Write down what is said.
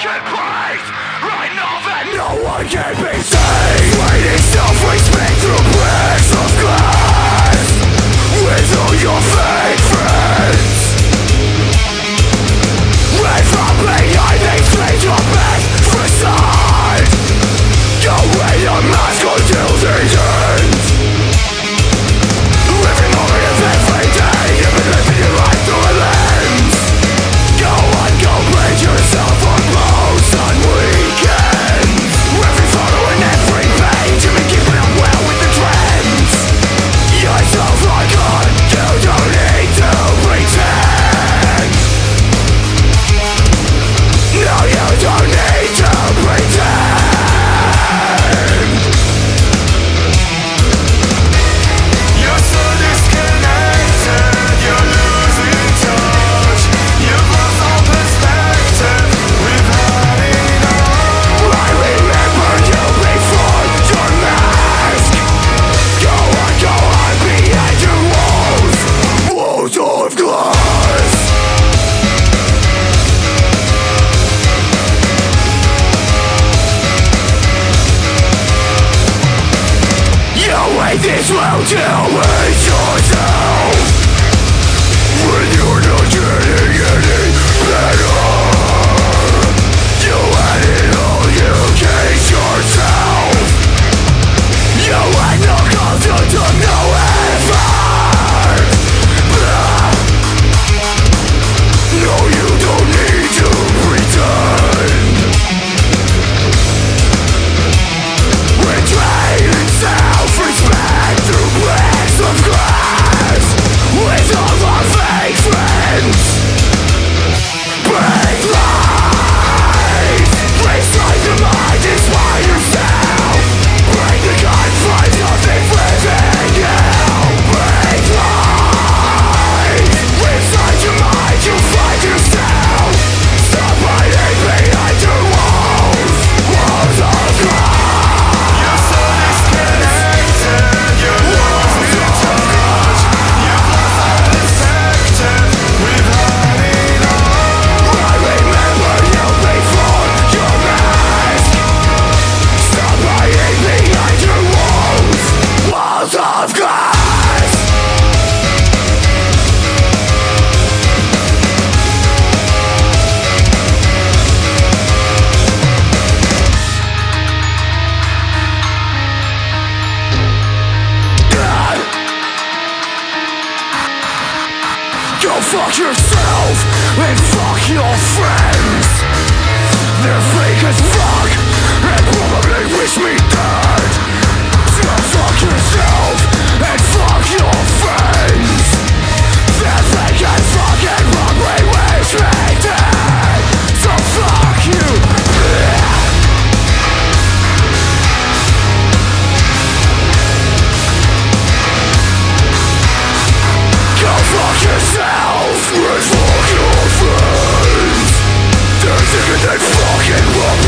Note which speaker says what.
Speaker 1: vacant place Right now that no one can be saved! Finding self-respect through bricks of glass! With all your This will do with yourself of glass Go fuck yourself and fuck your friends. They're fake as fuck and probably wish me they fucking will.